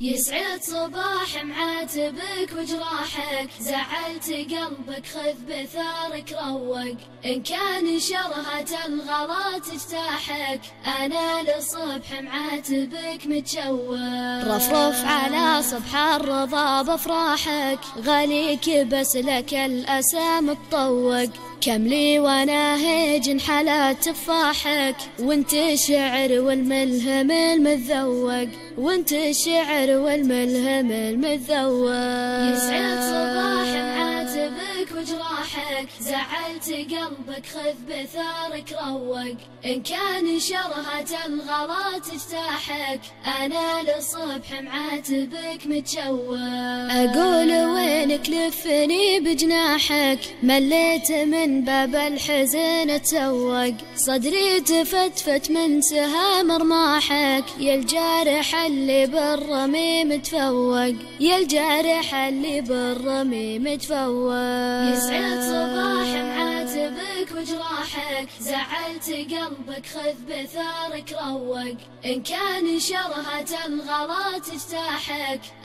يسعد صباح معاتبك وجراحك زعلت قلبك خذ بثارك روق. إن كان شرهة الغلا تجتاحك أنا لصبح معاتبك متشوق. رفرف على صبح الرضا بفراحك غاليك بس لك الأسى متطوق. كم لي وأنا هيج حلا تفاحك وانت الشعر والملهم المذوق وانت الشعر والملهم المذوق. يسعد صباح معاتبك وجراحك زعلت قلبك خذ بثارك روق. إن كان شرهة الغلا تجتاحك أنا لصبح معاتبك متشوق. أقول وينك لفني بجناحك مليت من باب الحزن تسوق صدري تفتفت من سهام رماحك يا الجارح اللي بالرمي متفوق يا الجارح اللي بالرمي متفوق. يسعد صباح معاتبك وجراحك زعلت قلبك خذ بثارك روق. إن كان شرهة الغلا تجتاحك